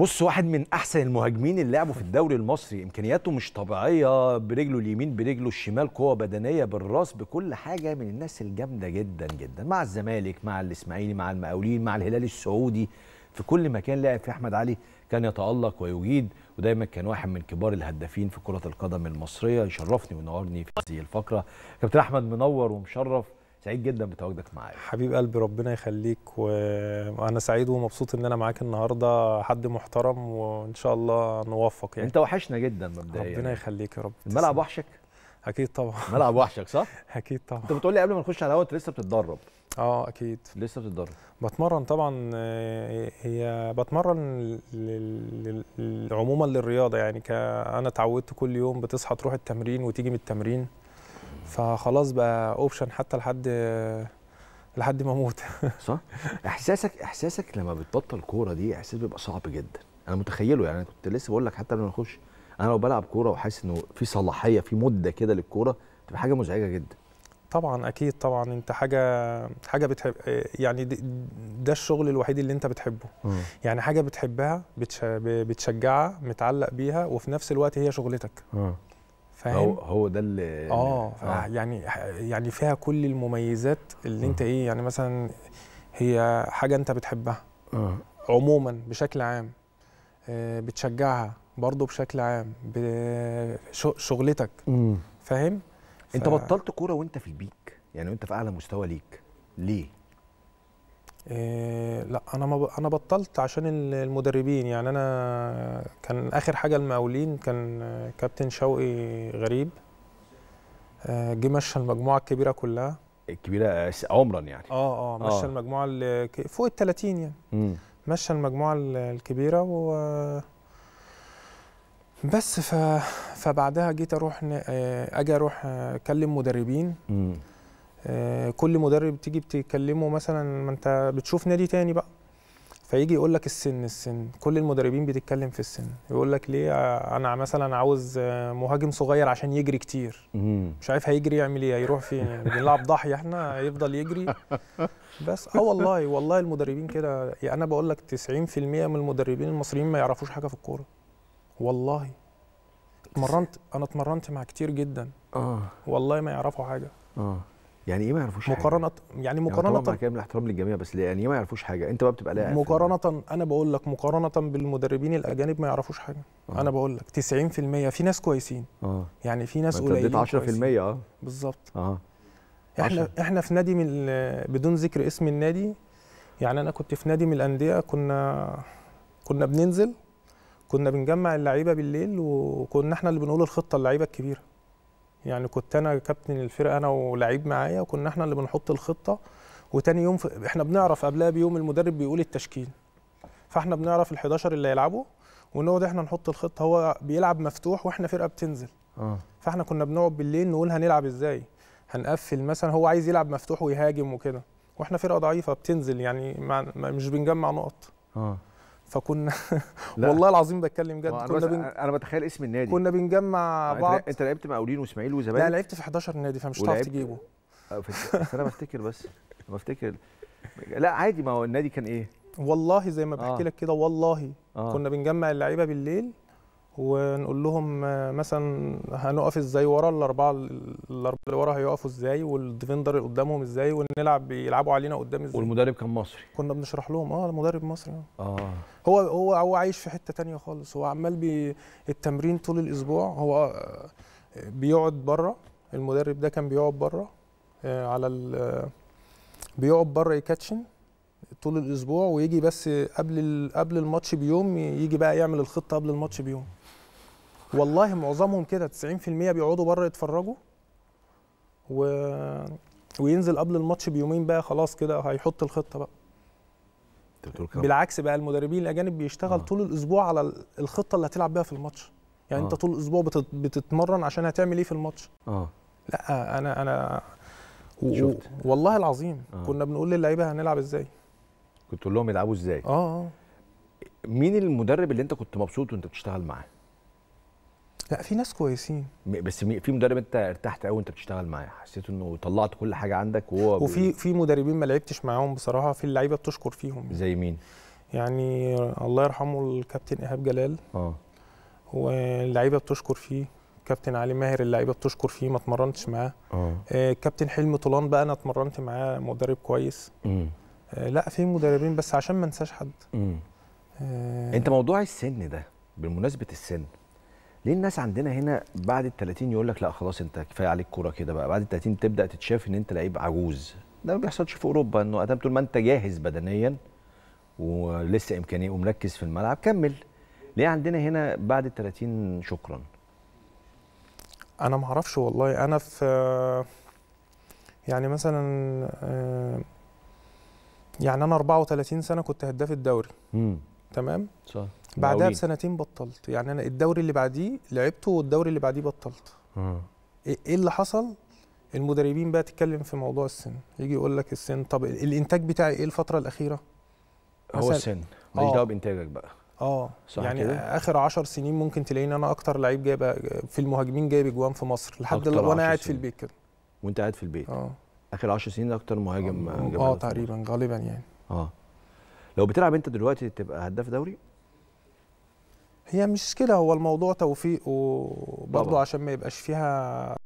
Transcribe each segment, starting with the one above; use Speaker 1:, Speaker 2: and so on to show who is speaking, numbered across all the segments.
Speaker 1: بص واحد من أحسن المهاجمين اللي لعبوا في الدوري المصري. إمكانياته مش طبيعية برجله اليمين برجله الشمال قوة بدنية بالرأس بكل حاجة من الناس الجامدة جدا جدا. مع الزمالك مع الإسماعيلي مع المقاولين مع الهلال السعودي. في كل مكان لعب فيه أحمد علي كان يتألق ويجيد ودايما كان واحد من كبار الهدافين في كرة القدم المصرية. يشرفني وينورني في هذه الفقرة. كابتن أحمد منور ومشرف سعيد جدا بتواجدك معايا.
Speaker 2: حبيب قلبي ربنا يخليك وأنا سعيد ومبسوط إن أنا معاك النهارده حد محترم وإن شاء الله نوفق يعني.
Speaker 1: أنت وحشنا جدا مبدئيا
Speaker 2: ربنا يخليك يا رب.
Speaker 1: الملعب وحشك؟
Speaker 2: أكيد طبعا.
Speaker 1: الملعب وحشك صح؟
Speaker 2: أكيد طبعا.
Speaker 1: أنت بتقول لي قبل ما نخش على الهوا أنت لسه بتتدرب.
Speaker 2: آه أكيد.
Speaker 1: لسه بتتدرب.
Speaker 2: بتمرن طبعا آه، هي بتمرن عموما للرياضة يعني أنا اتعودت كل يوم بتصحى تروح التمرين وتيجي من التمرين. فخلاص بقى اوبشن حتى لحد لحد ما أموت.
Speaker 1: صح؟ إحساسك إحساسك لما بتبطل كورة دي إحساس بيبقى صعب جدا. أنا متخيله يعني أنا كنت لسه بقول لك حتى قبل ما نخش أنا لو بلعب كورة وحاسس إنه في صلاحية في مدة كده للكورة تبقى حاجة مزعجة جدا.
Speaker 2: طبعا أكيد طبعا. أنت حاجة حاجة بتحب يعني ده الشغل الوحيد اللي أنت بتحبه. يعني حاجة بتحبها بتش... بتشجعها متعلق بيها وفي نفس الوقت هي شغلتك.
Speaker 1: هو
Speaker 2: فاهم؟
Speaker 1: هو ده اللي
Speaker 2: آه يعني يعني فيها كل المميزات اللي انت إيه يعني مثلا هي حاجة انت بتحبها.
Speaker 1: آه.
Speaker 2: عموما بشكل عام آه، بتشجعها برضه بشكل عام شغلتك. فاهم؟
Speaker 1: انت
Speaker 2: ف-
Speaker 1: بطلت كورة وانت في البيك يعني وانت في أعلى مستوى ليك. ليه؟
Speaker 2: إيه لا أنا ما ب... أنا بطلت عشان ال- المدربين. يعني أنا كان آخر حاجة المقاولين كان آه، كابتن شوقي غريب. آه، جه مشى المجموعة الكبيرة كلها.
Speaker 1: الكبيرة عمرا يعني.
Speaker 2: آه آه مشى
Speaker 1: آه.
Speaker 2: المجموعة اللي ك- فوق ال 30 يعني. مشى المجموعة ال- الكبيرة و بس ف... فبعدها جيت أروح. آه، أجي أروح آه، أكلم مدربين. آه، كل مدرب تيجي بتكلمه مثلا ما انت بتشوف نادي تاني بقى. فيجي يقول لك السن السن. كل المدربين بتتكلم في السن. يقول لك ليه؟ آه، أنا مثلا عاوز آه، مهاجم صغير عشان يجري كتير. مش عارف هيجري يعمل إيه هيروح فين؟ يعني بنلعب ضحيه إحنا هيفضل يجري. بس. آه والله والله المدربين كده. يعني أنا بقول لك 90% من المدربين المصريين ما يعرفوش حاجة في الكورة. والله. اتمرنت أنا اتمرنت مع كتير جدا.
Speaker 1: آه.
Speaker 2: والله ما يعرفوا حاجة.
Speaker 1: آه. يعني إيه ما يعرفوش حاجة؟
Speaker 2: مقارنه يعني
Speaker 1: يعني
Speaker 2: مقارنه
Speaker 1: مع كامل الاحترام للجميع بس يعني إيه ما يعرفوش حاجة؟ أنت بقى بتبقى لاعب
Speaker 2: مقارنة أنا بقول لك مقارنة بالمدربين الأجانب ما يعرفوش حاجة.
Speaker 1: آه.
Speaker 2: أنا بقول لك 90% في ناس كويسين.
Speaker 1: آه.
Speaker 2: يعني في ناس قليلين
Speaker 1: 10% آه.
Speaker 2: بالظبط.
Speaker 1: آه.
Speaker 2: إحنا
Speaker 1: عشرة.
Speaker 2: إحنا في نادي من بدون ذكر اسم النادي يعني أنا كنت في نادي من الأندية كنا كنا بننزل كنا بنجمع اللعيبة بالليل وكنا إحنا اللي بنقول الخطة اللعيبة الكبيرة. يعني كنت أنا كابتن الفرقة أنا ولعيب معايا وكنا إحنا اللي بنحط الخطة. وتاني يوم إحنا بنعرف قبلها بيوم المدرب بيقول التشكيل. فإحنا بنعرف ال11 اللي هيلعبوا ونقعد إحنا نحط الخطة. هو بيلعب مفتوح وإحنا فرقة بتنزل.
Speaker 1: آه.
Speaker 2: فإحنا كنا بنقعد بالليل نقول هنلعب إزاي؟ هنقفل مثلا هو عايز يلعب مفتوح ويهاجم وكده. وإحنا فرقة ضعيفة بتنزل يعني مع مش بنجمع نقط.
Speaker 1: آه.
Speaker 2: فكنا
Speaker 1: لا.
Speaker 2: والله العظيم بتكلم جد
Speaker 1: آه،
Speaker 2: كنا بن...
Speaker 1: أنا بتخيل اسم النادي.
Speaker 2: كنا بنجمع
Speaker 1: آه،
Speaker 2: بعض.
Speaker 1: أنت لعبت مقاولين وإسماعيل
Speaker 2: لا
Speaker 1: وزمالك
Speaker 2: لعبت في 11 نادي فمش هتعرف تجيبه.
Speaker 1: آه، بس أنا بفتكر بس بفتكر. لا عادي ما هو النادي كان إيه؟
Speaker 2: والله زي ما بحكي
Speaker 1: آه.
Speaker 2: لك كده والله.
Speaker 1: آه.
Speaker 2: كنا بنجمع اللعيبة بالليل ونقول لهم آه، مثلا هنقف إزاي ورا؟ الأربعة الأربعة اللي ورا هيقفوا إزاي؟ والديفندر اللي قدامهم إزاي؟ ونلعب يلعبوا علينا قدام إزاي؟
Speaker 1: والمدرب كان مصري.
Speaker 2: كنا بنشرح لهم آه المدرب مصري. آه. هو هو هو عايش في حتة تانية خالص. هو عمال بي التمرين طول الأسبوع هو آه، بيقعد بره المدرب ده كان بيقعد بره آه، على ال بيقعد بره يكاتشن طول الأسبوع ويجي بس قبل قبل الماتش بيوم يجي بقى يعمل الخطة قبل الماتش بيوم. والله معظمهم كده 90% بيقعدوا بره يتفرجوا. و... وينزل قبل الماتش بيومين بقى خلاص كده هيحط الخطة بقى. بالعكس بقى المدربين الأجانب بيشتغل
Speaker 1: آه.
Speaker 2: طول الأسبوع على ال- الخطة اللي هتلعب بيها في الماتش. يعني
Speaker 1: آه.
Speaker 2: انت طول الأسبوع بتت- بتتمرن عشان هتعمل إيه في الماتش.
Speaker 1: آه.
Speaker 2: لا أنا أنا و-. والله العظيم
Speaker 1: آه.
Speaker 2: كنا بنقول للعيبة هنلعب إزاي.
Speaker 1: كنت تقول لهم يلعبوا إزاي؟
Speaker 2: آه آه.
Speaker 1: مين المدرب اللي أنت كنت مبسوط وأنت بتشتغل معاه؟
Speaker 2: لا في ناس كويسين.
Speaker 1: بس في مدرب انت ارتحت قوي وانت بتشتغل معاه. حسيت انه طلعت كل حاجة عندك وهو
Speaker 2: وفي في مدربين ما لعبتش معاهم بصراحة في اللعيبة بتشكر فيهم.
Speaker 1: زي مين؟
Speaker 2: يعني الله يرحمه الكابتن إيهاب جلال.
Speaker 1: آه.
Speaker 2: واللعيبة بتشكر فيه. كابتن علي ماهر اللعيبة بتشكر فيه ما اتمرنتش معاه.
Speaker 1: آه.
Speaker 2: آه، كابتن حلمي طولان بقى أنا اتمرنت معاه مدرب كويس.
Speaker 1: امم
Speaker 2: آه، لا في مدربين بس عشان ما انساش حد.
Speaker 1: امم
Speaker 2: آه،
Speaker 1: انت موضوع السن ده بمناسبة السن ليه الناس عندنا هنا بعد ال 30 يقول لك لا خلاص انت كفاية عليك كورة كده بقى؟ بعد ال 30 تبدأ تتشاف إن أنت لعيب عجوز. ده ما بيحصلش في أوروبا. إنه ادام طول ما أنت جاهز بدنيا ولسه إمكانية ومركز في الملعب كمل. ليه عندنا هنا بعد ال 30 شكرا؟
Speaker 2: أنا ما أعرفش والله. أنا في يعني مثلا آه، يعني أنا 34 سنة كنت هداف الدوري.
Speaker 1: امم
Speaker 2: تمام؟
Speaker 1: صح.
Speaker 2: بعدها. بسنتين بطلت. يعني أنا الدوري اللي بعديه لعبته والدوري اللي بعديه بطلت. آه إيه اللي حصل؟ المدربين بقى تتكلم في موضوع السن. يجي يقول لك السن طب الإنتاج بتاعي إيه الفترة الأخيرة؟
Speaker 1: هو السن ماليش
Speaker 2: آه.
Speaker 1: دعوة بإنتاجك بقى.
Speaker 2: آه.
Speaker 1: صح
Speaker 2: يعني
Speaker 1: كده؟
Speaker 2: آخر عشر سنين ممكن تلاقيني أنا أكتر لعيب جايب في المهاجمين جايب أجوان في مصر. لحد
Speaker 1: وأنا
Speaker 2: قاعد في. البيت كده.
Speaker 1: وأنت قاعد في البيت.
Speaker 2: آه.
Speaker 1: آخر 10 سنين أكتر مهاجم آه. في مصر.
Speaker 2: تقريبا غالبا يعني.
Speaker 1: آه. لو بتلعب أنت دلوقتي تبقى هداف دوري؟
Speaker 2: هي مش كده هو الموضوع توفيق وبرضه. عشان ما يبقاش فيها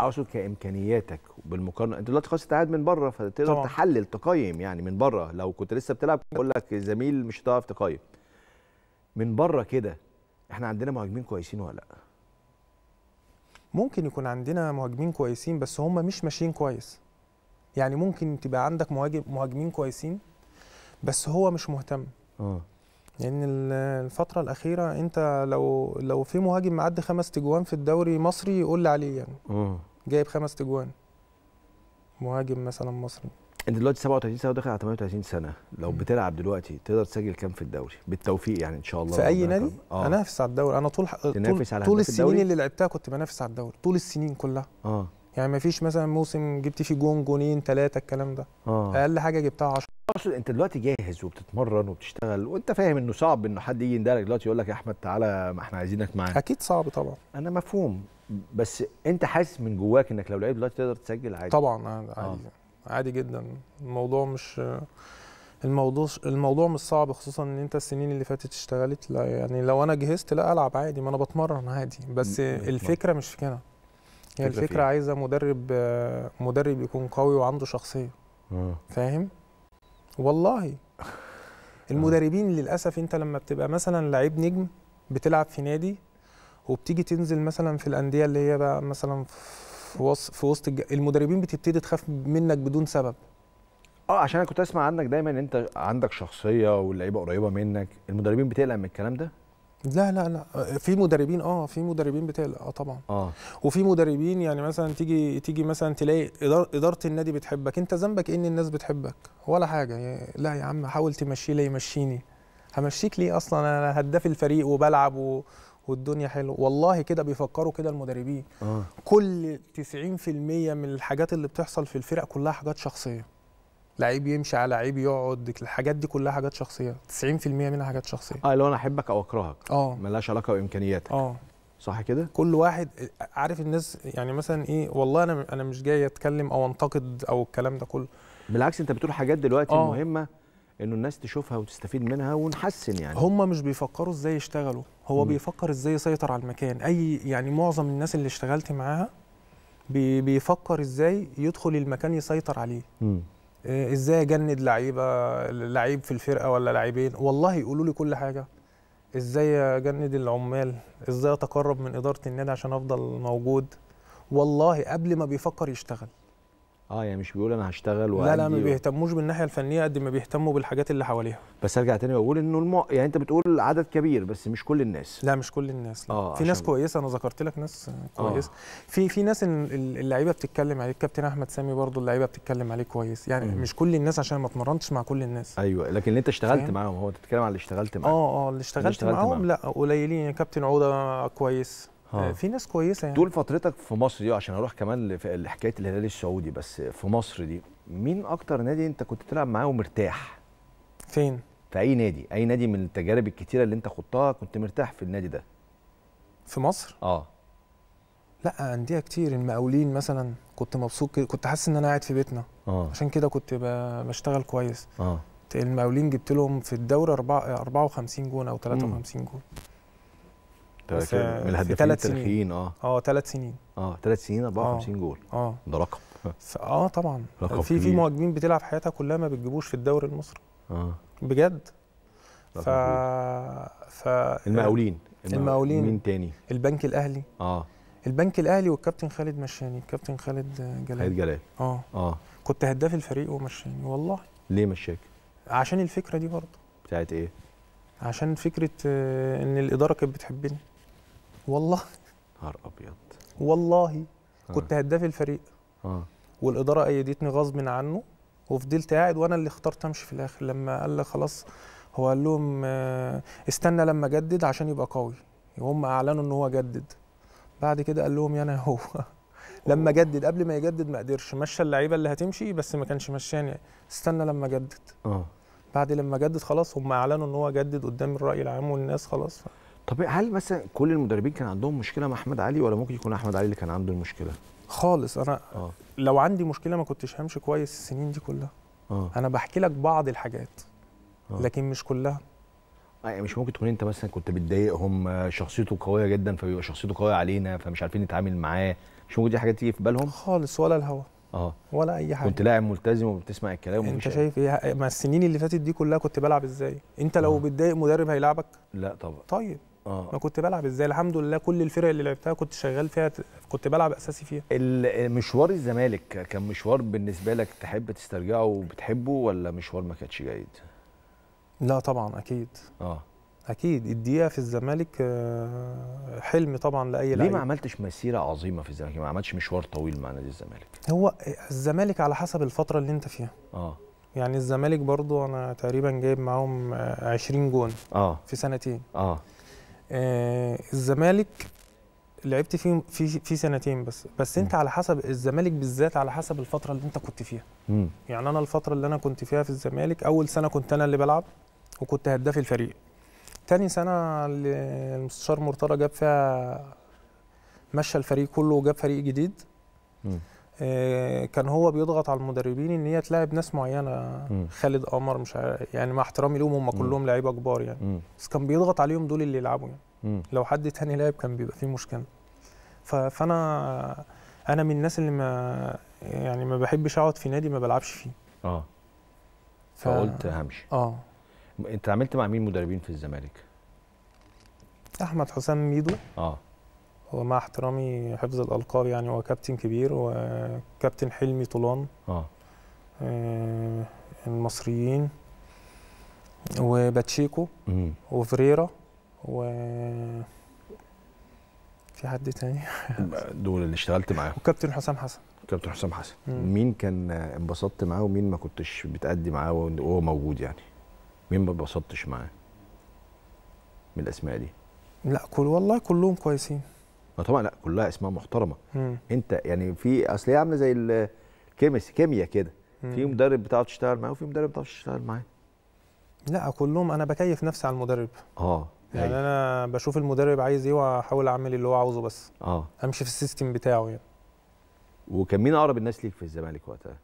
Speaker 1: اقصد كإمكانياتك بالمقارنة. أنت دلوقتي خلاص انت قاعد من بره فتقدر
Speaker 2: طبعا.
Speaker 1: تحلل تقيم يعني من بره. لو كنت لسه بتلعب أقول لك زميل مش هتعرف تقيم. من بره كده إحنا عندنا مهاجمين كويسين ولا لأ؟
Speaker 2: ممكن يكون عندنا مهاجمين كويسين بس هم مش ماشيين كويس. يعني ممكن تبقى عندك مهاجم مهاجمين كويسين بس هو مش مهتم.
Speaker 1: آه.
Speaker 2: لأن ال- الفترة الأخيرة أنت لو لو في مهاجم معدي خمس تجوان في الدوري مصري يقول لي عليه يعني.
Speaker 1: آه
Speaker 2: جايب خمس تجوان. مهاجم مثلا مصري.
Speaker 1: أنت دلوقتي 37 سنة وداخل على 38 سنة. لو
Speaker 2: مم.
Speaker 1: بتلعب دلوقتي تقدر تسجل كام في الدوري؟ بالتوفيق يعني إن شاء الله.
Speaker 2: في
Speaker 1: أي
Speaker 2: نادي.
Speaker 1: آه.
Speaker 2: أنافس على الدوري. أنا طول طول, طول السنين
Speaker 1: الدوري؟
Speaker 2: اللي لعبتها كنت بنافس على الدوري. طول السنين كلها.
Speaker 1: آه.
Speaker 2: يعني ما فيش مثلا موسم جبت فيه جون جونين ثلاثة الكلام ده.
Speaker 1: آه.
Speaker 2: أقل حاجة جبتها 10
Speaker 1: اقصد أنت دلوقتي جاهز وبتتمرن وبتشتغل وأنت فاهم إنه صعب إنه حد يجي يندهلك دلوقتي يقول لك يا أحمد تعالى ما إحنا عايزينك معانا.
Speaker 2: أكيد صعب طبعا.
Speaker 1: أنا مفهوم بس أنت حاسس من جواك إنك لو لعيب دلوقتي تقدر تسجل عادي؟
Speaker 2: طبعا عادي عادي جدا. الموضوع مش الموضوع الموضوع مش صعب خصوصا إن أنت السنين اللي فاتت اشتغلت. لا يعني لو أنا جهزت لا ألعب عادي ما أنا بتمرن عادي. بس. الفكرة مش في كده. هي
Speaker 1: الفكرة إيه؟
Speaker 2: عايزة مدرب آه، مدرب يكون قوي وعنده شخصية.
Speaker 1: آه.
Speaker 2: فاهم؟ والله. المدربين للأسف انت لما بتبقى مثلا لعيب نجم بتلعب في نادي وبتيجي تنزل مثلا في الأندية اللي هي بقى مثلا في وسط في وسط الج... المدربين بتبتدي تخاف منك بدون سبب.
Speaker 1: آه عشان أنا كنت أسمع عنك دايما إن أنت عندك شخصية واللعيبة قريبة منك المدربين بتقلق من الكلام ده؟
Speaker 2: لا لا لا. في مدربين آه في مدربين بتقلق آه طبعا.
Speaker 1: آه.
Speaker 2: وفي مدربين يعني مثلا تيجي تيجي مثلا تلاقي إدارة النادي بتحبك. أنت ذنبك إيه إن الناس بتحبك؟ ولا حاجة. يعني لا يا عم حاول تمشيه ليه يمشيني؟ همشيك ليه أصلا؟ أنا هداف الفريق وبلعب و... والدنيا حلوة. والله كده بيفكروا كده المدربين.
Speaker 1: آه.
Speaker 2: كل 90% من الحاجات اللي بتحصل في الفرق كلها حاجات شخصية. لعيب يمشي على لعيب يقعد الحاجات دي كلها حاجات شخصية. 90% منها حاجات شخصية.
Speaker 1: آه لو أنا أحبك أو أكرهك.
Speaker 2: آه.
Speaker 1: ملهاش علاقة بإمكانياتك.
Speaker 2: آه.
Speaker 1: صح كده؟
Speaker 2: كل واحد عارف الناس يعني مثلا إيه والله أنا أنا مش جاي أتكلم أو أنتقد أو الكلام ده كله.
Speaker 1: بالعكس أنت بتقول حاجات دلوقتي
Speaker 2: آه.
Speaker 1: مهمة إنه الناس تشوفها وتستفيد منها ونحسن يعني.
Speaker 2: هم مش بيفكروا إزاي يشتغلوا. هو
Speaker 1: مم.
Speaker 2: بيفكر إزاي يسيطر على المكان. أي يعني معظم الناس اللي اشتغلت معاها بي بيفكر إزاي يدخل المكان يسيطر عليه.
Speaker 1: مم.
Speaker 2: إيه، إزاي أجند لعيبة لعيب في الفرقة ولا لاعبين؟ والله يقولوا لي كل حاجة. إزاي أجند العمال؟ إزاي أتقرب من إدارة النادي عشان أفضل موجود؟ والله قبل ما بيفكر يشتغل.
Speaker 1: آه يعني مش بيقول أنا هشتغل
Speaker 2: لا لا ما بيهتموش بالناحية الفنية قد ما بيهتموا بالحاجات اللي حواليها
Speaker 1: بس ارجع تاني وأقول إنه الم... يعني أنت بتقول عدد كبير بس مش كل الناس.
Speaker 2: لا مش كل الناس لا.
Speaker 1: آه،
Speaker 2: في ناس كويسة أنا ذكرت لك ناس كويسه في في ناس ال- ال- اللعيبة بتتكلم عليه الكابتن أحمد سامي برضو اللعيبة بتتكلم عليه كويس. يعني
Speaker 1: مم.
Speaker 2: مش كل الناس عشان ما اتمرنتش مع كل الناس.
Speaker 1: أيوه لكن اللي أنت اشتغلت؟ معاهم هو أنت بتتكلم على اللي اشتغلت معاهم
Speaker 2: آه آه اللي اشتغلت,
Speaker 1: اشتغلت
Speaker 2: معاهم
Speaker 1: معاهم.
Speaker 2: لا قليلين. كابتن عوده كويس.
Speaker 1: آه.
Speaker 2: آه. في ناس كويسة يعني.
Speaker 1: طول فترتك في مصر دي عشان أروح كمان لحكاية الهلال السعودي بس في مصر دي مين أكتر نادي أنت كنت تلعب معاه ومرتاح؟
Speaker 2: فين؟
Speaker 1: في أي نادي أي نادي من التجارب الكتيرة اللي أنت خضتها كنت مرتاح في النادي ده؟
Speaker 2: في مصر؟
Speaker 1: آه.
Speaker 2: لا انديه كتير المقاولين مثلا كنت مبسوط كنت حاسس إن أنا قاعد في بيتنا.
Speaker 1: آه.
Speaker 2: عشان كده كنت بشتغل كويس.
Speaker 1: آه.
Speaker 2: المقاولين جبت لهم في الدوري أربعة- 54 جون أو 53 جون. بس
Speaker 1: من الهدافين. التاريخيين آه.
Speaker 2: آه ثلاث سنين.
Speaker 1: آه ثلاث سنين 54 جول.
Speaker 2: آه.
Speaker 1: ده رقم.
Speaker 2: آه طبعا.
Speaker 1: رقم
Speaker 2: في في. مهاجمين بتلعب حياتها كلها ما بتجيبوش في الدوري المصري.
Speaker 1: آه.
Speaker 2: بجد. ف ف
Speaker 1: المقاولين.
Speaker 2: المقاولين.
Speaker 1: مين تاني؟
Speaker 2: البنك الأهلي.
Speaker 1: آه.
Speaker 2: البنك الأهلي والكابتن خالد مشاني. الكابتن خالد
Speaker 1: خالد
Speaker 2: جلال.
Speaker 1: جلال
Speaker 2: آه.
Speaker 1: آه.
Speaker 2: كنت هداف الفريق ومشاني والله.
Speaker 1: ليه مشاك؟
Speaker 2: عشان الفكرة دي برضه.
Speaker 1: بتاعت إيه؟
Speaker 2: عشان فكرة آه، إن الإدارة كانت بتحبني. والله.
Speaker 1: نهار أبيض.
Speaker 2: والله.
Speaker 1: آه.
Speaker 2: كنت هداف الفريق.
Speaker 1: آه.
Speaker 2: والإدارة أيدتني غصب عنه وفضلت قاعد وأنا اللي اخترت أمشي في الآخر. لما قال لي خلاص هو قال لهم آه، استنى لما أجدد عشان يبقى قوي. هم أعلنوا إن هو جدد. بعد كده قال لهم يانا هو. لما جدد قبل ما يجدد ما قدرش. مشى اللعيبة اللي هتمشي بس ما كانش مشاني استنى لما اجدد
Speaker 1: آه.
Speaker 2: بعد لما جدد خلاص هم أعلنوا إن هو جدد قدام الرأي العام والناس خلاص.
Speaker 1: طب هل مثلا كل المدربين كان عندهم مشكلة مع أحمد علي ولا ممكن يكون أحمد علي اللي كان عنده المشكلة؟
Speaker 2: خالص أنا
Speaker 1: آه.
Speaker 2: لو عندي مشكلة ما كنتش همشي كويس السنين دي كلها.
Speaker 1: آه.
Speaker 2: أنا بحكي لك بعض الحاجات
Speaker 1: آه.
Speaker 2: لكن مش كلها.
Speaker 1: يعني مش ممكن تكون أنت مثلا كنت بتضايقهم آه، شخصيته قوية جدا فبيبقى شخصيته قوية علينا فمش عارفين نتعامل معاه. مش ممكن دي حاجات تيجي في بالهم؟
Speaker 2: خالص ولا الهوا.
Speaker 1: آه.
Speaker 2: ولا أي حاجة.
Speaker 1: كنت لاعب ملتزم وبتسمع الكلام أنت
Speaker 2: شايف إيه؟ ما السنين اللي فاتت دي كلها كنت بلعب إزاي؟ أنت لو
Speaker 1: آه.
Speaker 2: بتضايق مدرب هيلعبك؟
Speaker 1: لا طبعا.
Speaker 2: طيب.
Speaker 1: آه.
Speaker 2: ما كنت بلعب إزاي؟ الحمد لله كل الفرق اللي لعبتها كنت شغال فيها كنت بلعب أساسي فيها.
Speaker 1: مشوار الزمالك كان مشوار بالنسبة لك تحب تسترجعه وبتحبه ولا مشوار ما كانش جيد؟
Speaker 2: لا طبعا أكيد.
Speaker 1: آه.
Speaker 2: أكيد. الدقيقة في الزمالك آه، حلم طبعا لأي
Speaker 1: ليه ما عملتش مسيرة عظيمة في الزمالك؟ ما عملتش مشوار طويل مع نادي الزمالك.
Speaker 2: هو الزمالك على حسب الفترة اللي أنت فيها.
Speaker 1: آه.
Speaker 2: يعني الزمالك برضو أنا تقريبا جايب معاهم آه، 20 جون
Speaker 1: آه.
Speaker 2: في سنتين.
Speaker 1: آه.
Speaker 2: آه، الزمالك لعبت فيه في في سنتين بس. بس انت
Speaker 1: مم.
Speaker 2: على حسب الزمالك بالذات على حسب الفترة اللي انت كنت فيها.
Speaker 1: امم
Speaker 2: يعني أنا الفترة اللي أنا كنت فيها في الزمالك أول سنة كنت أنا اللي بلعب وكنت هداف الفريق. تاني سنة اللي المستشار مرتضى جاب فيها مشى الفريق كله وجاب فريق جديد.
Speaker 1: مم.
Speaker 2: آه، كان هو بيضغط على المدربين إن هي تلاعب ناس معينة.
Speaker 1: مم.
Speaker 2: خالد قمر مش يعني مع احترامي لهم هم
Speaker 1: مم.
Speaker 2: كلهم لعيبة كبار يعني. بس كان بيضغط عليهم دول اللي يلعبوا يعني.
Speaker 1: امم
Speaker 2: لو حد تاني لعب كان بيبقى فيه مشكلة. فأنا أنا من الناس اللي ما يعني ما بحبش أقعد في نادي ما بلعبش فيه.
Speaker 1: آه.
Speaker 2: ف-
Speaker 1: فقلت همشي.
Speaker 2: آه.
Speaker 1: أنت عملت مع مين مدربين في الزمالك؟
Speaker 2: أحمد حسام ميدو.
Speaker 1: آه.
Speaker 2: هو مع احترامي حفظ الألقاب يعني هو كابتن كبير وكابتن حلمي طولان.
Speaker 1: آه.
Speaker 2: آه، المصريين وباتشيكو وفريرا و في حد تاني؟
Speaker 1: دول اللي اشتغلت معاهم.
Speaker 2: وكابتن حسام حسن.
Speaker 1: كابتن حسام حسن.
Speaker 2: مم.
Speaker 1: مين كان انبسطت معاه ومين ما كنتش بتأدي معاه وهو موجود يعني؟ مين ما انبسطتش معاه من الأسماء دي؟
Speaker 2: لا كل والله كلهم كويسين.
Speaker 1: ما طبعا لا كلها أسماء محترمة.
Speaker 2: مم.
Speaker 1: أنت يعني في أصل هي عاملة زي الكيمس كيمياء كده. في مدرب بتعرف تشتغل معاه وفي مدرب بتعرف تشتغل معاه.
Speaker 2: لا كلهم أنا بكيف نفسي على المدرب.
Speaker 1: آه
Speaker 2: يعني
Speaker 1: أيوة.
Speaker 2: أنا بشوف المدرب عايز إيه وأحاول أعمل اللي هو عاوزه بس.
Speaker 1: آه.
Speaker 2: أمشي في السيستم بتاعه يعني.
Speaker 1: وكان مين أقرب الناس ليك في الزمالك وقتها؟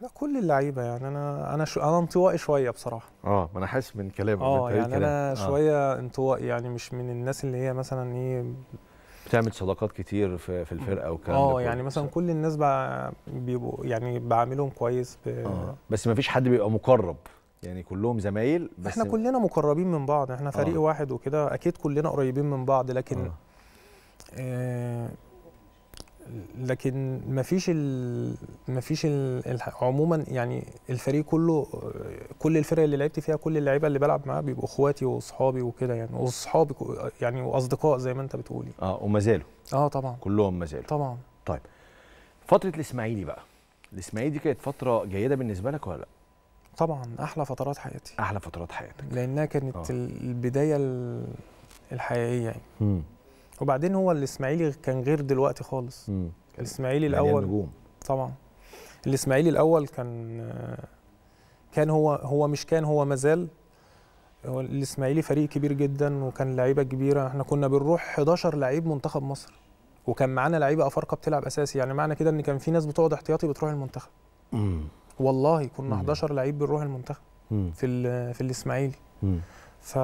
Speaker 2: لا كل اللعيبة يعني أنا أنا شو أنا انطوائي شوية بصراحة
Speaker 1: آه ما أنا حاسس من كلامك آه
Speaker 2: يعني أنا
Speaker 1: كلامك. آه.
Speaker 2: شوية انطوائي يعني مش من الناس اللي هي مثلا إيه
Speaker 1: بتعمل صداقات كتير في, في الفرقة والكلام ده آه.
Speaker 2: يعني مثلا كل الناس بيبقوا يعني بعاملهم كويس ب...
Speaker 1: آه بس ما فيش حد بيبقى مقرب يعني كلهم زمايل بس
Speaker 2: إحنا كلنا مقربين من بعض إحنا فريق
Speaker 1: آه.
Speaker 2: واحد وكده أكيد كلنا قريبين من بعض لكن
Speaker 1: آه.
Speaker 2: آه لكن مفيش ال مفيش ال عموما يعني الفريق كله كل الفرق اللي لعبت فيها كل اللعيبة اللي بلعب معاها بيبقوا اخواتي واصحابي وكده يعني واصحابي يعني واصدقاء زي ما انت بتقولي.
Speaker 1: آه وما زالوا.
Speaker 2: آه طبعا.
Speaker 1: كلهم ما زالوا.
Speaker 2: طبعا.
Speaker 1: فترة الإسماعيلي بقى. الإسماعيلي دي كانت فترة جيدة بالنسبة لك ولا لا؟
Speaker 2: طبعا أحلى فترات حياتي.
Speaker 1: أحلى فترات حياتك.
Speaker 2: لأنها كانت
Speaker 1: آه.
Speaker 2: البداية ال- الحقيقية يعني. وبعدين هو الإسماعيلي كان غير دلوقتي خالص.
Speaker 1: امم الإسماعيلي
Speaker 2: الأول
Speaker 1: نجوم.
Speaker 2: طبعا. الإسماعيلي الأول كان كان هو هو مش كان هو مازال الإسماعيلي فريق كبير جدا وكان لعيبة كبيرة. إحنا كنا بنروح 11 لعيب منتخب مصر. وكان معانا لعيبة أفارقة بتلعب أساسي. يعني معنى كده إن كان في ناس بتقعد احتياطي بتروح المنتخب.
Speaker 1: امم
Speaker 2: والله كنا
Speaker 1: مم.
Speaker 2: 11 لعيب بنروح المنتخب
Speaker 1: مم.
Speaker 2: في في الإسماعيلي.
Speaker 1: مم.
Speaker 2: ف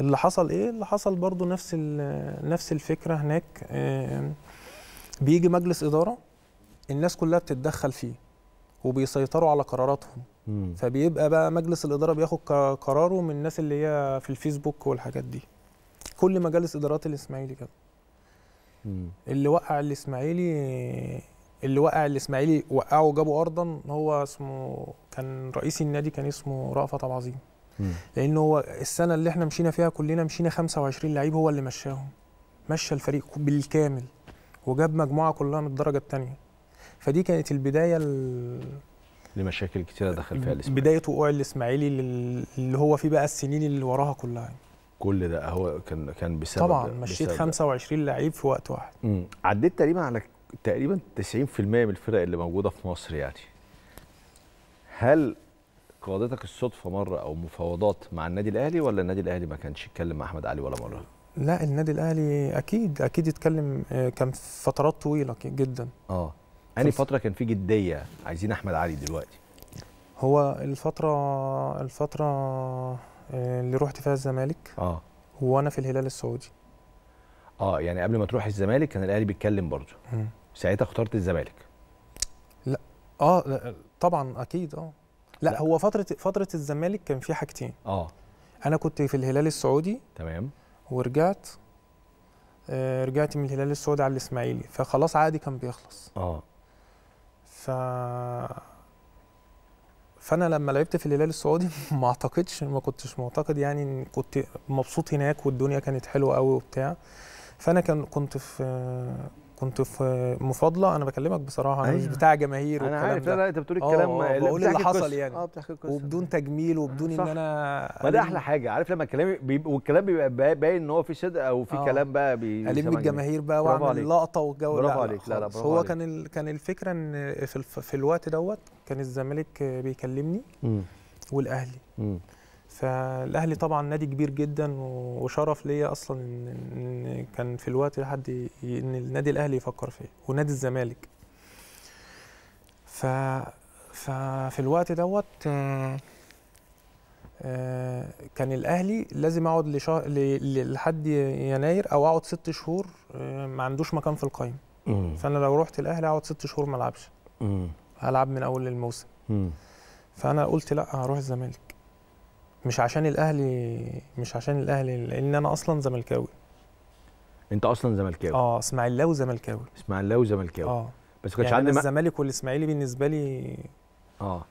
Speaker 2: اللي حصل إيه؟ اللي حصل برضو نفس ال- نفس الفكرة هناك. بيجي مجلس إدارة الناس كلها بتتدخل فيه وبيسيطروا على قراراتهم.
Speaker 1: مم.
Speaker 2: فبيبقى بقى مجلس الإدارة بياخد قراره من الناس اللي هي في الفيسبوك والحاجات دي. كل مجالس إدارات الإسماعيلي كده. اللي وقع الإسماعيلي اللي وقع الإسماعيلي وقعه وجابه ارضا هو اسمه كان رئيس النادي كان اسمه رأفت عبد العظيم.
Speaker 1: مم.
Speaker 2: لأن هو السنة اللي إحنا مشينا فيها كلنا مشينا 25 لعيب هو اللي مشاهم مشى الفريق بالكامل وجاب مجموعة كلها من الدرجة الثانية فدي كانت البداية ال-
Speaker 1: لمشاكل كتيرة دخل فيها الإسماعيلي
Speaker 2: بداية وقوع الإسماعيلي لل- اللي هو فيه بقى السنين اللي وراها كلها يعني.
Speaker 1: كل ده هو كان كان بسبب
Speaker 2: طبعا مشيت
Speaker 1: بسبب ده.
Speaker 2: 25 لعيب في وقت واحد
Speaker 1: مم. عديت تقريبا على تقريبا 90% من الفرق اللي موجودة في مصر يعني هل قادتك الصدفة مرة أو مفاوضات مع النادي الأهلي ولا النادي الأهلي ما كانش يتكلم مع أحمد علي ولا مرة؟
Speaker 2: لا النادي الأهلي أكيد أكيد اتكلم آه، كان فترات طويلة جدا.
Speaker 1: آه.
Speaker 2: أنهي
Speaker 1: فترة كان في جدية عايزين أحمد علي دلوقتي؟
Speaker 2: هو الفترة الفترة آه، اللي رحت فيها الزمالك.
Speaker 1: آه.
Speaker 2: وأنا في الهلال السعودي.
Speaker 1: آه يعني قبل ما تروح الزمالك كان الأهلي بيتكلم برضه. ساعتها اخترت الزمالك.
Speaker 2: آه لا، طبعا أكيد آه. لا,
Speaker 1: لا.
Speaker 2: هو فترة فترة الزمالك كان في حاجتين.
Speaker 1: آه.
Speaker 2: أنا كنت في الهلال السعودي
Speaker 1: تمام.
Speaker 2: ورجعت آه رجعت من الهلال السعودي على الإسماعيلي فخلاص عادي كان بيخلص.
Speaker 1: آه.
Speaker 2: ف فأنا لما لعبت في الهلال السعودي ما أعتقدش ما كنتش معتقد يعني إن كنت مبسوط هناك والدنيا كانت حلوة قوي وبتاع. فأنا كان كنت في كنت في مفاضلة أنا بكلمك بصراحة أنا مش
Speaker 1: أيوة.
Speaker 2: بتاع جماهير أنا
Speaker 1: عارف لا لا أنت بتقول
Speaker 2: آه،
Speaker 1: الكلام
Speaker 2: آه، بقول اللي
Speaker 1: بتحكي
Speaker 2: حصل. يعني.
Speaker 1: آه بتحكي القصة
Speaker 2: وبدون تجميل وبدون
Speaker 1: صح.
Speaker 2: ان أنا
Speaker 1: ما ده أحلى حاجة عارف لما الكلام بيبقى والكلام بيبقى با- باين إن هو في صدق أو في
Speaker 2: آه.
Speaker 1: كلام بقى ألم
Speaker 2: الجماهير بقى
Speaker 1: وأعمل.
Speaker 2: لقطة والجو
Speaker 1: برافو عليك. لا لا،. برافو
Speaker 2: هو. كان ال... كان الفكرة إن في الف... في الوقت دوت كان الزمالك بيكلمني.
Speaker 1: والأهلي.
Speaker 2: فالأهلي طبعا نادي كبير جدا وشرف ليا أصلا ان كان في الوقت ده حد ي- إن النادي الأهلي يفكر فيا ونادي الزمالك ف ففي الوقت دوت آه، آه، كان الأهلي لازم أقعد لشهر لحد يناير أو أقعد ست شهور آه، ما عندوش مكان في
Speaker 1: القايمة.
Speaker 2: فأنا لو رحت الأهلي أقعد ست شهور ما ألعبش
Speaker 1: مم.
Speaker 2: هلعب من أول الموسم. فأنا قلت لأ هروح الزمالك مش عشان الأهلي مش عشان الأهلي لأن أنا أصلا زملكاوي.
Speaker 1: أنت أصلا زملكاوي؟
Speaker 2: آه إسماعيلاوي زملكاوي.
Speaker 1: إسماعيلاوي وزملكاوي
Speaker 2: آه.
Speaker 1: بس كانش
Speaker 2: يعني
Speaker 1: عندي.
Speaker 2: الزمالك والإسماعيلي بالنسبة لي
Speaker 1: آه.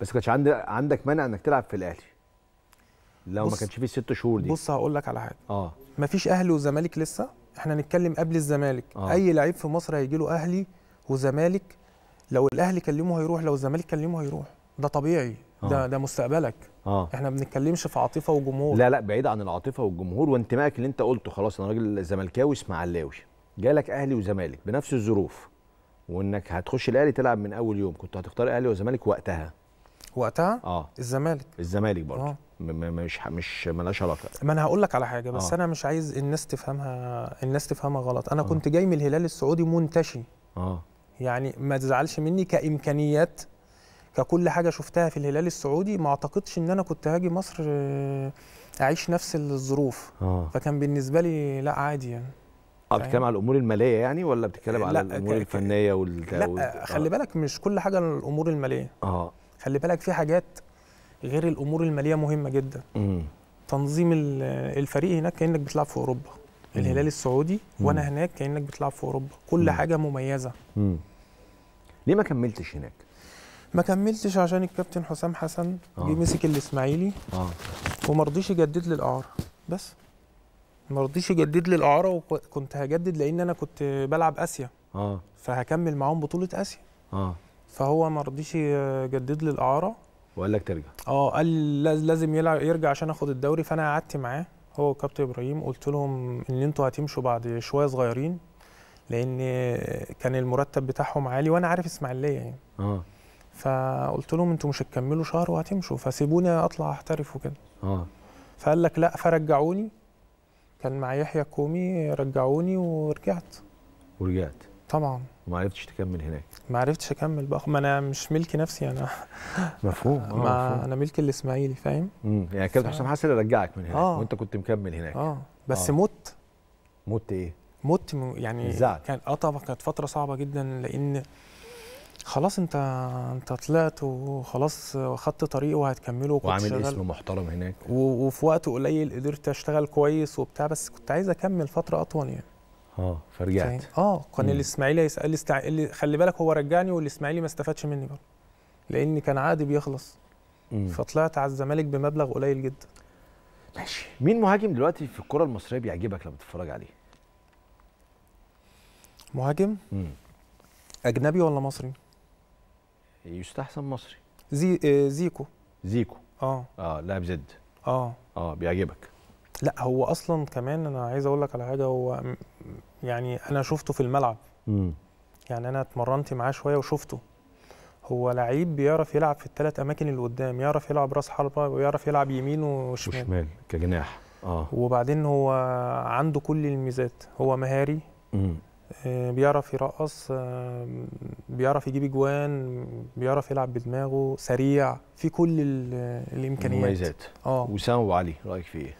Speaker 1: بس كانش عندي عندك مانع إنك تلعب في الأهلي. لو ما كانش فيه الست شهور دي.
Speaker 2: بص هقول لك على حاجة.
Speaker 1: آه.
Speaker 2: مفيش أهلي وزمالك لسه. إحنا نتكلم قبل الزمالك.
Speaker 1: آه.
Speaker 2: أي لعيب في مصر هيجي له أهلي وزمالك. لو الأهلي كلمه هيروح لو الزمالك كلمه هيروح. ده طبيعي. ده
Speaker 1: آه.
Speaker 2: ده مستقبلك.
Speaker 1: آه.
Speaker 2: إحنا ما بنتكلمش في عاطفة وجمهور.
Speaker 1: لا لا بعيد عن العاطفة والجمهور وانتمائك اللي انت قلته. خلاص أنا راجل زملكاوي اسماعيلاوي جالك أهلي وزمالك بنفس الظروف وإنك هتخش الأهلي تلعب من أول يوم. كنت هتختار أهلي وزمالك وقتها.
Speaker 2: وقتها؟
Speaker 1: آه.
Speaker 2: الزمالك.
Speaker 1: الزمالك برضه. م- مش مش ملهاش علاقة.
Speaker 2: ما أنا هقول لك على حاجة بس
Speaker 1: آه.
Speaker 2: أنا مش عايز الناس تفهمها الناس تفهمها غلط. أنا
Speaker 1: آه.
Speaker 2: كنت جاي من الهلال السعودي منتشي.
Speaker 1: آه.
Speaker 2: يعني ما تزعلش مني كإمكانيات ككل حاجة شفتها في الهلال السعودي ما أعتقدش إن أنا كنت هاجي مصر آه، أعيش نفس الظروف.
Speaker 1: آه.
Speaker 2: فكان بالنسبة لي لا عادي يعني.
Speaker 1: آه بتتكلم على الأمور المالية يعني ولا بتتكلم على
Speaker 2: لا،
Speaker 1: الأمور
Speaker 2: ك-
Speaker 1: الفنية وال
Speaker 2: لا خلي بالك مش كل حاجة الأمور المالية.
Speaker 1: آه.
Speaker 2: خلي بالك في حاجات غير الأمور المالية مهمة جدا.
Speaker 1: امم
Speaker 2: تنظيم ال- الفريق هناك كأنك بتلعب في أوروبا.
Speaker 1: مم.
Speaker 2: الهلال السعودي
Speaker 1: مم.
Speaker 2: وأنا هناك كأنك بتلعب في أوروبا. كل
Speaker 1: مم.
Speaker 2: حاجة مميزة.
Speaker 1: امم ليه ما كملتش هناك؟
Speaker 2: ما كملتش عشان الكابتن حسام حسن
Speaker 1: آه.
Speaker 2: جه مسك الإسماعيلي.
Speaker 1: آه.
Speaker 2: وما رضيش يجدد لي الأعارة. بس. ما رضيش يجدد لي الأعارة وكنت هجدد لأن أنا كنت بلعب آسيا.
Speaker 1: آه.
Speaker 2: فهكمل معاهم بطولة آسيا.
Speaker 1: آه.
Speaker 2: فهو ما رضيش يجدد لي الأعارة.
Speaker 1: وقال لك ترجع.
Speaker 2: آه قال لاز- لازم يلعب يرجع عشان آخد الدوري. فأنا قعدت معاه. هو وكابتن إبراهيم قلت لهم إن أنتوا هتمشوا بعد شوية صغيرين لأن كان المرتب بتاعهم عالي وأنا عارف إسماعيلية يعني.
Speaker 1: آه.
Speaker 2: فقلت لهم أنتوا مش هتكملوا شهر وهتمشوا فسيبوني اطلع احترف وكده.
Speaker 1: آه.
Speaker 2: فقال لك لا فرجعوني. كان مع يحيى كومي رجعوني ورجعت.
Speaker 1: ورجعت.
Speaker 2: طبعا.
Speaker 1: وما عرفتش تكمل هناك.
Speaker 2: ما عرفتش اكمل بقى. ما أنا مش ملكي نفسي أنا
Speaker 1: مفهوم. آه
Speaker 2: ما
Speaker 1: مفهوم.
Speaker 2: أنا ملك الاسماعيلي فاهم؟
Speaker 1: مم. يعني كابتن حسام حسن اللي رجعك من هناك
Speaker 2: آه.
Speaker 1: وأنت كنت مكمل هناك.
Speaker 2: آه. بس
Speaker 1: آه.
Speaker 2: مت.
Speaker 1: مت إيه؟
Speaker 2: مت يعني
Speaker 1: الزعل.
Speaker 2: كان آه طبعا كانت فترة صعبة جدا لأن خلاص انت انت طلعت وخلاص خدت طريق وهتكمله وكنت
Speaker 1: وعامل اسم محترم هناك.
Speaker 2: وفي وقت قليل قدرت اشتغل كويس وبتاع بس كنت عايز اكمل فترة اطول يعني.
Speaker 1: آه فرجعت؟
Speaker 2: آه كان. الاسماعيلي يسال لي استع... اللي خلي بالك هو رجعني والاسماعيلي ما استفادش مني برضه لأن كان عقدي بيخلص.
Speaker 1: مم.
Speaker 2: فطلعت على الزمالك بمبلغ قليل جدا.
Speaker 1: ماشي. مين مهاجم دلوقتي في الكرة المصرية بيعجبك لما تتفرج عليه؟
Speaker 2: مهاجم؟
Speaker 1: مم.
Speaker 2: أجنبي ولا مصري؟
Speaker 1: يستحسن مصري.
Speaker 2: زي آه زيكو.
Speaker 1: زيكو.
Speaker 2: آه.
Speaker 1: آه لاعب زد.
Speaker 2: آه.
Speaker 1: آه بيعجبك.
Speaker 2: لا هو أصلا كمان أنا عايز أقول لك على حاجة هو يعني أنا شفته في الملعب.
Speaker 1: امم
Speaker 2: يعني أنا اتمرنت معاه شوية وشفته. هو لعيب بيعرف يلعب في الثلاث أماكن اللي قدام يعرف يلعب راس حربة ويعرف يلعب يمين وشمال.
Speaker 1: وشمال كجناح. آه.
Speaker 2: وبعدين هو عنده كل الميزات. هو مهاري.
Speaker 1: امم
Speaker 2: بيعرف يرقص آه، بيعرف يجيب اجوان بيعرف يلعب بدماغه سريع في كل ال- الامكانيات.
Speaker 1: مميزات
Speaker 2: آه.
Speaker 1: وسام أبو علي رأيك فيه إيه؟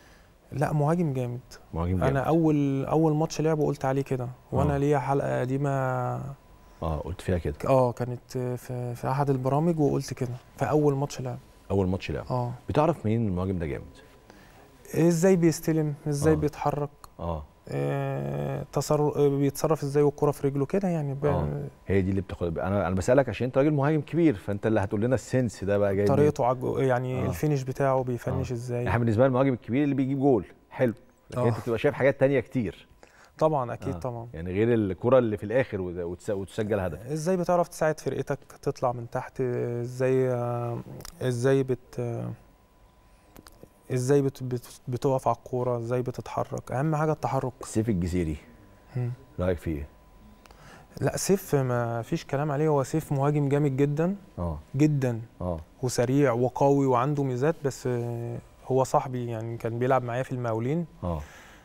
Speaker 2: لا مهاجم جامد.
Speaker 1: مهاجم
Speaker 2: أنا
Speaker 1: جامد.
Speaker 2: أول أول ماتش لعبه قلت عليه كده وأنا
Speaker 1: آه.
Speaker 2: ليا حلقة قديمة.
Speaker 1: آه قلت فيها كده.
Speaker 2: آه كانت في في أحد البرامج وقلت كده في أول ماتش لعب.
Speaker 1: أول ماتش لعب.
Speaker 2: آه.
Speaker 1: بتعرف منين المهاجم ده جامد؟
Speaker 2: إزاي بيستلم؟ إزاي
Speaker 1: آه.
Speaker 2: بيتحرك؟
Speaker 1: آه
Speaker 2: آه، تصرف آه، بيتصرف إزاي والكرة في رجله كده يعني ب-
Speaker 1: آه. هي دي اللي بتاخد أنا أنا بسألك عشان أنت راجل مهاجم كبير فأنت اللي هتقول لنا ال sense ده بقى جاي.
Speaker 2: طريقته عجو يعني
Speaker 1: آه.
Speaker 2: ال finish بتاعه بيفنش
Speaker 1: آه.
Speaker 2: إزاي
Speaker 1: إحنا بالنسبة لنا المهاجم الكبير اللي بيجيب جول حلو لكن
Speaker 2: آه.
Speaker 1: انت بتبقى شايف حاجات تانية كتير
Speaker 2: طبعا أكيد
Speaker 1: آه.
Speaker 2: طبعا
Speaker 1: يعني غير الكرة اللي في الآخر وت- وتس- وتسجل هدف
Speaker 2: إزاي بتعرف تساعد فرقتك تطلع من تحت إزاي آه، إزاي بت آه، إزاي بت بت بتقف على الكورة إزاي بتتحرك. أهم حاجة التحرك.
Speaker 1: سيف الجزيري. رأيك فيه إيه؟
Speaker 2: لا سيف ما فيش كلام عليه. هو سيف مهاجم جامد جدا.
Speaker 1: آه.
Speaker 2: جدا.
Speaker 1: آه.
Speaker 2: وسريع وقوي وعنده ميزات بس هو صاحبي يعني كان بيلعب معايا في المقاولين.
Speaker 1: آه.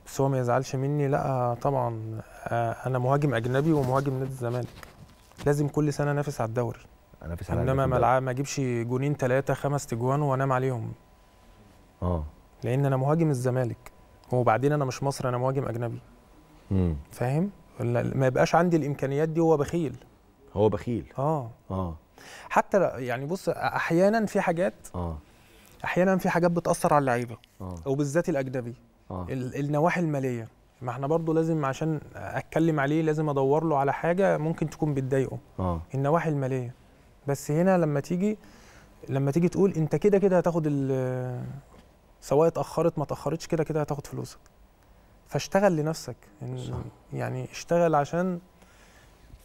Speaker 2: بس هو ما يزعلش مني. لا طبعا آه، أنا مهاجم أجنبي ومهاجم نادي الزمالك. لازم كل سنة أنافس على الدوري.
Speaker 1: أنا في سنة
Speaker 2: انما ما أجيبش جونين ثلاثة خمس تجوان وأنام عليهم.
Speaker 1: آه.
Speaker 2: لأن أنا مهاجم الزمالك وبعدين أنا مش مصري أنا مهاجم أجنبي.
Speaker 1: امم
Speaker 2: فاهم؟ ما يبقاش عندي الإمكانيات دي هو بخيل.
Speaker 1: هو بخيل.
Speaker 2: آه.
Speaker 1: آه.
Speaker 2: حتى يعني بص أحيانا في حاجات
Speaker 1: آه.
Speaker 2: أحيانا في حاجات بتأثر على اللعيبة
Speaker 1: آه.
Speaker 2: وبالذات
Speaker 1: الأجنبي.
Speaker 2: ال- النواحي المالية. ما إحنا برضو لازم عشان أتكلم عليه لازم أدور له على حاجة ممكن تكون بتضايقه.
Speaker 1: آه.
Speaker 2: النواحي المالية. بس هنا لما تيجي لما تيجي تقول أنت كده كده هتاخد سواء اتأخرت ما اتأخرتش كده كده هتاخد فلوسك. فاشتغل لنفسك. يعني-
Speaker 1: صح.
Speaker 2: يعني اشتغل عشان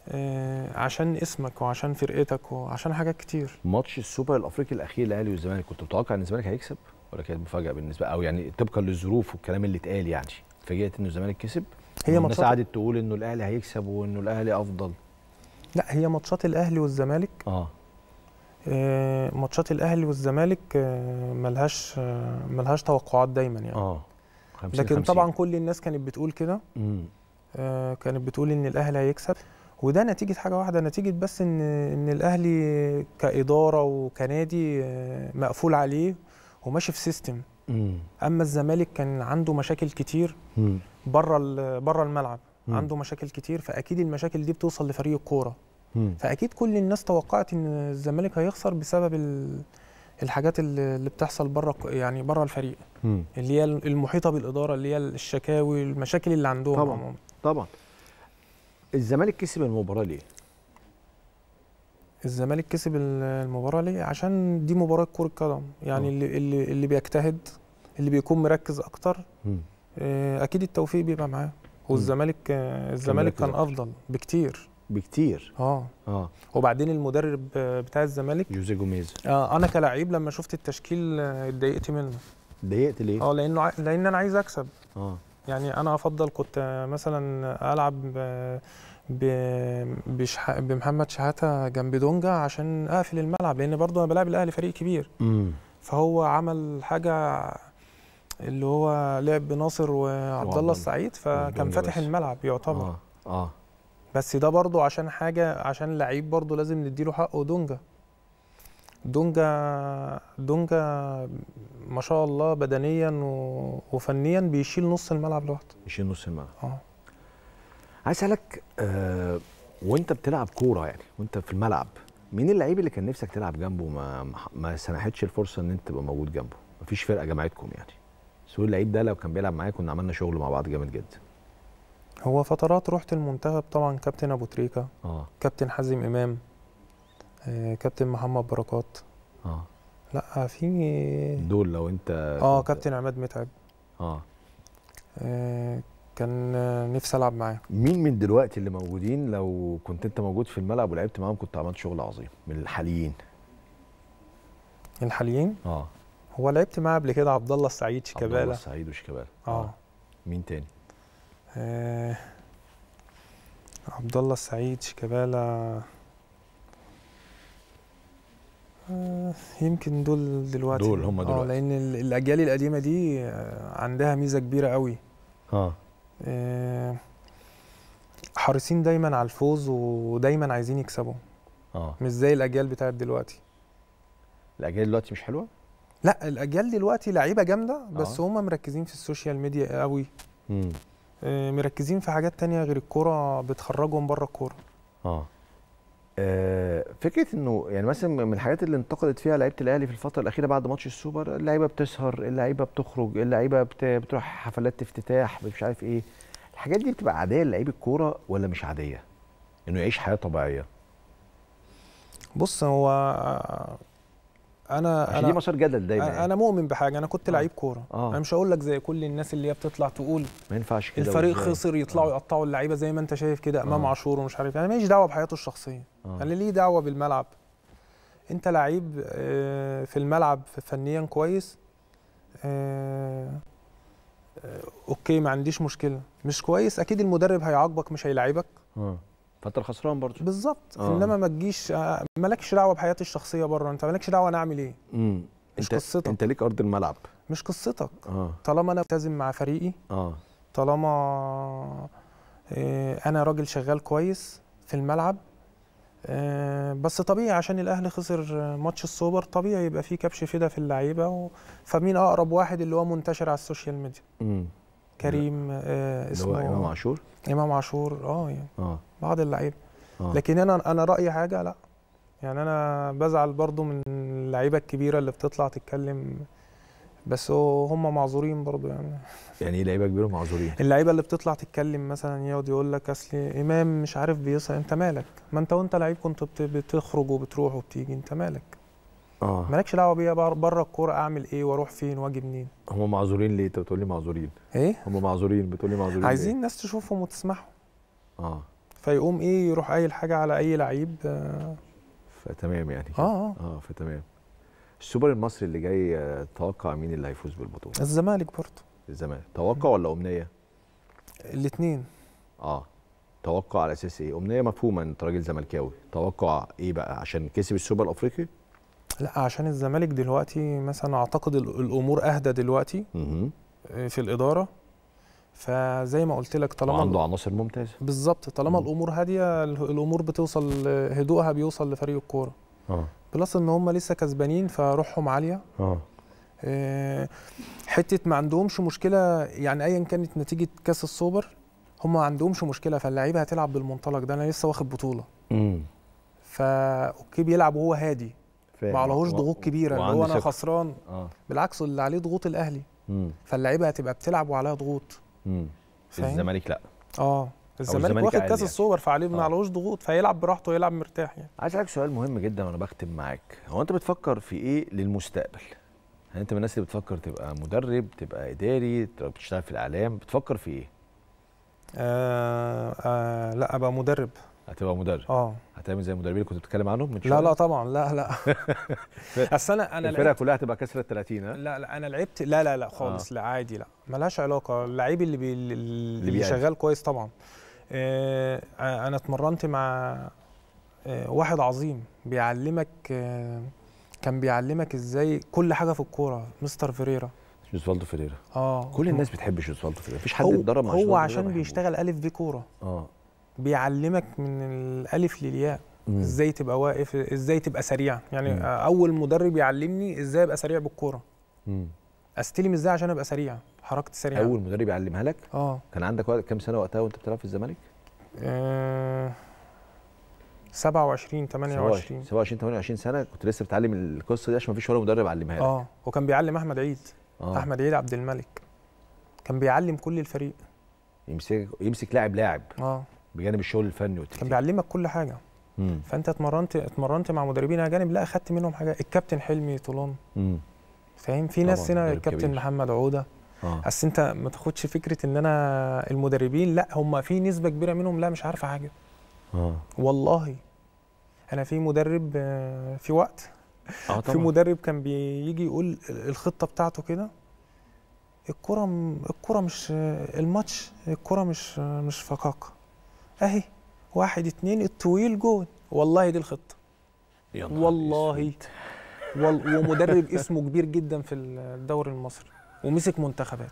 Speaker 2: آه، عشان اسمك وعشان فرقتك وعشان حاجات كتير.
Speaker 1: ماتش السوبر الأفريقي الأخير الاهلي والزمالك كنت متوقع إن الزمالك هيكسب؟ ولا كانت مفاجأة بالنسبة أو يعني طبقا للظروف والكلام اللي اتقال يعني اتفاجئت انه الزمالك كسب؟
Speaker 2: هي
Speaker 1: الناس قعدت تقول إنه الأهلي هيكسب وإنه الأهلي أفضل.
Speaker 2: لا هي ماتشات الأهلي والزمالك آه. ماتشات الأهلي والزمالك آه، ملهاش آه، ملهاش توقعات دايما يعني.
Speaker 1: آه 50
Speaker 2: لكن
Speaker 1: 50.
Speaker 2: طبعا كل الناس كانت بتقول كده. آه، كانت بتقول إن الأهلي هيكسب. وده نتيجة حاجة واحدة نتيجة بس إن إن الأهلي كإدارة وكنادي آه، مقفول عليه وماشي في سيستم أما الزمالك كان عنده مشاكل كتير بره بره الملعب.
Speaker 1: مم.
Speaker 2: عنده مشاكل كتير فأكيد المشاكل دي بتوصل لفريق
Speaker 1: الكورة.
Speaker 2: فأكيد كل الناس توقعت إن الزمالك هيخسر بسبب ال- الحاجات اللي بتحصل بره يعني بره الفريق
Speaker 1: امم
Speaker 2: اللي هي المحيطة بالإدارة اللي هي الشكاوي المشاكل اللي عندهم
Speaker 1: طبعاً.
Speaker 2: عموماً.
Speaker 1: طبعا الزمالك كسب المباراة ليه؟
Speaker 2: الزمالك كسب ال- المباراة ليه عشان دي مباراة كرة قدم يعني
Speaker 1: آه.
Speaker 2: اللي اللي اللي بيجتهد اللي بيكون مركز أكتر
Speaker 1: امم
Speaker 2: آه، أكيد التوفيق بيبقى معاه والزمالك آه، الزمالك كان. أفضل بكتير
Speaker 1: بكتير.
Speaker 2: آه.
Speaker 1: آه.
Speaker 2: وبعدين المدرب بتاع الزمالك؟
Speaker 1: جوزيه جوميز
Speaker 2: آه أنا كلاعب لما شفت التشكيل آه، اتضايقت منه.
Speaker 1: ضايقت ليه؟
Speaker 2: آه لأنه ع- لأن أنا عايز أكسب.
Speaker 1: آه.
Speaker 2: يعني أنا أفضل كنت مثلا ألعب ب- ب- بشح... بمحمد شحاتة جنب دونجا عشان أقفل الملعب لأن برضه أنا بلعب الاهلي فريق كبير.
Speaker 1: امم
Speaker 2: فهو عمل حاجة اللي هو لعب بناصر وعبد
Speaker 1: الله.
Speaker 2: السعيد فكان فاتح. الملعب يعتبر.
Speaker 1: آه. آه.
Speaker 2: بس ده برضو عشان حاجة عشان لعيب برضو لازم نديله حقه دونجا. دونجا دونجا ما شاء الله بدنيا و... وفنيا بيشيل نص الملعب لوحده.
Speaker 1: يشيل نص الملعب.
Speaker 2: آه.
Speaker 1: عايز أسألك آه وأنت بتلعب كورة يعني وأنت في الملعب مين اللعيب اللي كان نفسك تلعب جنبه ما ما- سنحتش الفرصة إن أنت تبقى موجود جنبه؟ مفيش فرقة جمعتكم يعني. سؤال اللعيب ده لو كان بيلعب معايا كنا عملنا شغل مع بعض جامد جدا.
Speaker 2: هو فترات رحت المنتخب طبعا كابتن أبو تريكة
Speaker 1: آه.
Speaker 2: كابتن حازم إمام آه، كابتن محمد بركات.
Speaker 1: آه.
Speaker 2: لا في
Speaker 1: دول لو
Speaker 2: أنت
Speaker 1: آه
Speaker 2: كابتن عماد متعب.
Speaker 1: آه.
Speaker 2: آه، كان آه، نفسي ألعب معاه.
Speaker 1: مين من دلوقتي اللي موجودين؟ لو كنت أنت موجود في الملعب ولعبت معاهم كنت عملت شغل عظيم. من الحاليين.
Speaker 2: الحاليين؟
Speaker 1: آه.
Speaker 2: هو لعبت معاه قبل كده عبد الله السعيد
Speaker 1: عبد الله
Speaker 2: شيكابالا
Speaker 1: السعيد وشيكابالا.
Speaker 2: آه.
Speaker 1: مين تاني؟
Speaker 2: آه، عبد الله السعيد شيكابالا. آه، يمكن دول دلوقتي.
Speaker 1: دول هم
Speaker 2: آه
Speaker 1: دلوقتي.
Speaker 2: لأن ال- الأجيال القديمة دي آه، عندها ميزة كبيرة قوي.
Speaker 1: آه.
Speaker 2: آه، حريصين دايما على الفوز ودايما عايزين يكسبوا.
Speaker 1: آه.
Speaker 2: مش زي الأجيال بتاعت دلوقتي.
Speaker 1: الأجيال دلوقتي مش حلوة؟
Speaker 2: لا الأجيال دلوقتي لعيبة جامدة بس
Speaker 1: آه.
Speaker 2: هم مركزين في ال social media قوي.
Speaker 1: امم
Speaker 2: آه، مركزين في حاجات تانية غير الكورة بتخرجهم بره الكورة.
Speaker 1: آه. آه، فكرة إنه يعني مثلا من الحاجات اللي انتقدت فيها لعيبة الأهلي في الفترة الأخيرة بعد ماتش السوبر اللعيبة بتسهر اللعيبة بتخرج اللعيبة بت- بتروح حفلات افتتاح مش عارف إيه. الحاجات دي بتبقى عادية للعيب الكورة ولا مش عادية؟ إنه يعيش حياة طبيعية.
Speaker 2: بص هو آه، أنا
Speaker 1: عشان دي
Speaker 2: أنا
Speaker 1: مسار جدل دايما
Speaker 2: أنا
Speaker 1: يعني.
Speaker 2: أنا مؤمن بحاجة أنا كنت
Speaker 1: آه.
Speaker 2: لعيب كورة
Speaker 1: آه.
Speaker 2: أنا مش هقول لك زي كل الناس اللي هي بتطلع تقول
Speaker 1: ما ينفعش كده
Speaker 2: الفريق؟ خسر يطلعوا
Speaker 1: آه.
Speaker 2: يقطعوا اللعيبة زي ما أنت شايف كده إمام
Speaker 1: آه.
Speaker 2: عاشور ومش عارف أنا ماليش دعوة بحياته الشخصية
Speaker 1: آه.
Speaker 2: أنا ليه دعوة بالملعب أنت لعيب آه، في الملعب فنيا كويس آه، آه، أوكي ما عنديش مشكلة مش كويس أكيد المدرب هيعاقبك مش هيلاعبك
Speaker 1: آه فانت الخسران برضه
Speaker 2: بالظبط.
Speaker 1: آه.
Speaker 2: إنما ما تجيش آه، مالكش دعوة بحياتي الشخصية بره. أنت مالكش دعوة أنا أعمل إيه.
Speaker 1: امم
Speaker 2: مش
Speaker 1: انت
Speaker 2: قصتك.
Speaker 1: أنت ليك أرض الملعب.
Speaker 2: مش قصتك.
Speaker 1: آه.
Speaker 2: طالما أنا ملتزم مع فريقي
Speaker 1: آه.
Speaker 2: طالما آه، أنا راجل شغال كويس في الملعب آه، بس طبيعي عشان الأهلي خسر آه، ماتش السوبر طبيعي يبقى فيه كبش فدا في اللعيبة و... فمين أقرب واحد اللي هو منتشر على ال social media؟
Speaker 1: امم
Speaker 2: كريم آه،
Speaker 1: اللي هو
Speaker 2: اسمه
Speaker 1: إمام عاشور؟
Speaker 2: إمام عاشور آه يعني
Speaker 1: آه.
Speaker 2: بعض اللعيبة.
Speaker 1: آه.
Speaker 2: لكن أنا أنا رأيي حاجة لأ. يعني أنا بزعل برضو من اللعيبة الكبيرة اللي بتطلع تتكلم بس هم معذورين برضو يعني.
Speaker 1: يعني إيه لعيبة كبيرة معذورين؟
Speaker 2: اللعيبة اللي بتطلع تتكلم مثلا يقعد يقول لك أصل إمام مش عارف بيصحى أنت مالك؟ ما أنت وأنت لعيب كنت بت- بتخرج وبتروح وبتيجي أنت مالك؟
Speaker 1: آه.
Speaker 2: مالكش دعوة بيا بر- بره الكورة أعمل إيه وأروح فين وأجي منين؟
Speaker 1: هم معذورين ليه؟ أنت بتقول لي معذورين.
Speaker 2: إيه؟
Speaker 1: هم معذورين بتقول لي معذورين؟
Speaker 2: عايزين ناس تشوفهم وتسمعهم.
Speaker 1: آه.
Speaker 2: فيقوم إيه؟ يروح قايل حاجة على أي لعيب آه.
Speaker 1: فتمام يعني.
Speaker 2: آه, آه.
Speaker 1: آه فتمام. السوبر المصري اللي جاي آه، توقع مين اللي هيفوز بالبطولة؟
Speaker 2: الزمالك برضه.
Speaker 1: الزمالك. توقع ولا أمنية؟
Speaker 2: الاثنين
Speaker 1: آه. توقع على أساس إيه؟ أمنية مفهومه ان أنت راجل زملكاوي. توقع إيه بقى؟ عشان كسب السوبر الأفريقي؟
Speaker 2: لا عشان الزمالك دلوقتي مثلا أعتقد ال- الأمور أهدى دلوقتي آه، في الإدارة. فزي ما قلت لك طالما
Speaker 1: وعنده عناصر ممتازة.
Speaker 2: بالظبط طالما
Speaker 1: مم.
Speaker 2: الأمور هادية ال- الأمور بتوصل هدوءها بيوصل لفريق الكورة.
Speaker 1: آه.
Speaker 2: plus إن هم لسه كسبانين فروحهم عالية.
Speaker 1: آه.
Speaker 2: آه، حتة ما عندهمش مشكلة يعني ايا كانت نتيجة كأس السوبر هم ما عندهمش مشكلة فاللعيبة هتلعب بالمنطلق ده. أنا لسه واخد بطولة.
Speaker 1: امم
Speaker 2: فا okay بيلعب وهو هادي. ما عليهوش ضغوط كبيرة اللي هو أنا خسران.
Speaker 1: آه.
Speaker 2: بالعكس اللي عليه ضغوط
Speaker 1: الأهلي.
Speaker 2: فاللعيبة هتبقى بتلعب وعليها ضغوط؟
Speaker 1: الزمالك لأ.
Speaker 2: آه. الزمالك واخد كأس
Speaker 1: يعني.
Speaker 2: السوبر فعليه ما
Speaker 1: آه.
Speaker 2: عليهوش ضغوط فيلعب براحته ويلعب مرتاح يعني.
Speaker 1: عايز أسألك سؤال مهم جدا وأنا بختم معاك. هو أنت بتفكر في إيه للمستقبل؟ يعني أنت من الناس اللي بتفكر تبقى مدرب تبقى إداري تبقى بتشتغل في الإعلام بتفكر في إيه؟
Speaker 2: آه آه لأ أبقى مدرب.
Speaker 1: هتبقى مدرب.
Speaker 2: آه.
Speaker 1: هتعمل زي المدربين اللي كنت بتتكلم عنهم من
Speaker 2: لا
Speaker 1: شوية؟
Speaker 2: لا طبعا. لا لا. أصل أنا أنا
Speaker 1: الفرقة
Speaker 2: لعبت
Speaker 1: كلها هتبقى كسرت 30 ها؟
Speaker 2: لا لا أنا لعبت لا لا لا خالص. لا عادي لا. ملهاش علاقة. اللعيب اللي بي اللي, اللي. شغال كويس طبعا. آه أنا اتمرنت مع آه واحد عظيم بيعلمك آه كان بيعلمك إزاي كل حاجة في الكورة. مستر فيريرا
Speaker 1: جوزفالدو فيريرا
Speaker 2: آه.
Speaker 1: كل الناس بتحب جوزفالدو فيريرا مفيش حد
Speaker 2: هو,
Speaker 1: اتدرب مع
Speaker 2: هو عشان بيشتغل ألف بي كورة.
Speaker 1: بيحبوش. آه.
Speaker 2: بيعلمك من الألف للياء. إزاي تبقى واقف إزاي تبقى سريع. يعني
Speaker 1: مم.
Speaker 2: أول مدرب يعلمني إزاي أبقى سريع
Speaker 1: بالكورة.
Speaker 2: أستلم إزاي عشان أبقى سريع؟ حركتي سريعة.
Speaker 1: أول مدرب يعلمها لك؟
Speaker 2: آه.
Speaker 1: كان عندك وقت كام سنة وقتها وأنت بتلعب في الزمالك؟
Speaker 2: آه، 27 28
Speaker 1: 27 28 سنة كنت لسه بتعلم القصة دي عشان ما فيش ولا مدرب علمها لك.
Speaker 2: آه وكان بيعلم أحمد عيد.
Speaker 1: آه.
Speaker 2: أحمد عيد عبد الملك. كان بيعلم كل الفريق.
Speaker 1: يمسك يمسك لاعب لاعب.
Speaker 2: آه.
Speaker 1: بجانب الشغل الفني
Speaker 2: كان
Speaker 1: والتكتيك
Speaker 2: بيعلمك كل حاجة.
Speaker 1: مم.
Speaker 2: فأنت اتمرنت اتمرنت مع مدربين أجانب لا أخدت منهم حاجة. الكابتن حلمي طولان. فاهم؟ في ناس هنا الكابتن
Speaker 1: كبير.
Speaker 2: محمد عودة.
Speaker 1: آه.
Speaker 2: أصل أنت ما تاخدش فكرة إن أنا المدربين لا هم في نسبة كبيرة منهم لا مش عارفة حاجة.
Speaker 1: آه.
Speaker 2: والله. أنا في مدرب آه، في وقت.
Speaker 1: آه
Speaker 2: في مدرب كان بيجي يقول الخطة بتاعته كده الكرة الكرة مش الماتش الكرة مش مش فقاقة. أهي. واحد اتنين الطويل جون. والله دي الخطة.
Speaker 1: يا
Speaker 2: والله. وال- ومدرب اسمه كبير جدا في الدوري المصري. ومسك منتخبات.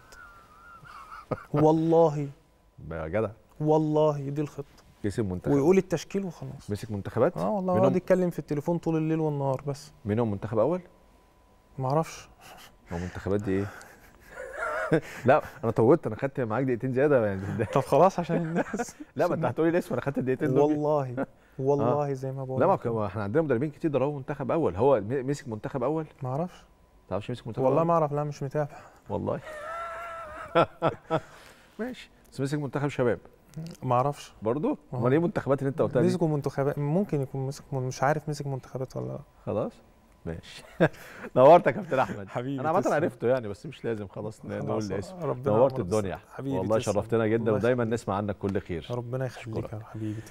Speaker 2: والله.
Speaker 1: بقى جدع.
Speaker 2: والله دي الخطة.
Speaker 1: كسب منتخب.
Speaker 2: ويقول التشكيل وخلاص.
Speaker 1: مسك منتخبات؟
Speaker 2: آه والله يقعد يتكلم في التليفون طول الليل والنهار بس.
Speaker 1: منهم منتخب أول؟
Speaker 2: ما أعرفش
Speaker 1: هو منتخبات دي إيه؟ لا أنا طولت أنا خدت معاك دقيقتين زيادة يعني
Speaker 2: طب خلاص عشان الناس.
Speaker 1: لا ما أنت هتقولي الاسم أنا خدت الدقيقتين دول.
Speaker 2: والله والله زي ما بقول
Speaker 1: لا ما إحنا عندنا مدربين كتير ضربوا منتخب أول. هو مسك منتخب أول؟
Speaker 2: ما أعرفش.
Speaker 1: ما تعرفش يمسك منتخب
Speaker 2: والله؟ ما أعرف لا مش متابع.
Speaker 1: والله. ماشي. بس مسك منتخب شباب.
Speaker 2: ما أعرفش.
Speaker 1: برضه
Speaker 2: أهو.
Speaker 1: أمال إيه المنتخبات اللي أنت قلتها دي؟
Speaker 2: مسكوا منتخبات ممكن يكون مسك مش عارف مسك منتخبات ولا لا.
Speaker 1: خلاص. ماشي نورتك يا كابتن أحمد
Speaker 2: حبيبي
Speaker 1: أنا
Speaker 2: عامة.
Speaker 1: عرفته يعني بس مش لازم خلاص نقول الاسم
Speaker 2: ربنا
Speaker 1: نورت الدنيا.
Speaker 2: حبيبي
Speaker 1: والله
Speaker 2: تسلم.
Speaker 1: شرفتنا جدا ودايما. نسمع عنك كل خير
Speaker 2: ربنا يخليك. يا حبيبي تسلم